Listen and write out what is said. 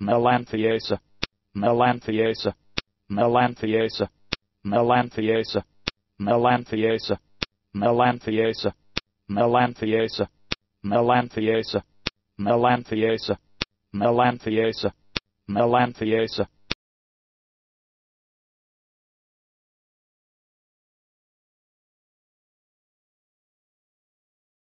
Melanthiasa, Melanthiasa, Melanthiasa, Melanthiasa, Melanthiasa, Melanthiasa, Melanthiasa, Melanthiasa, Melanthiasa, Melanthiasa, Melanthiasa,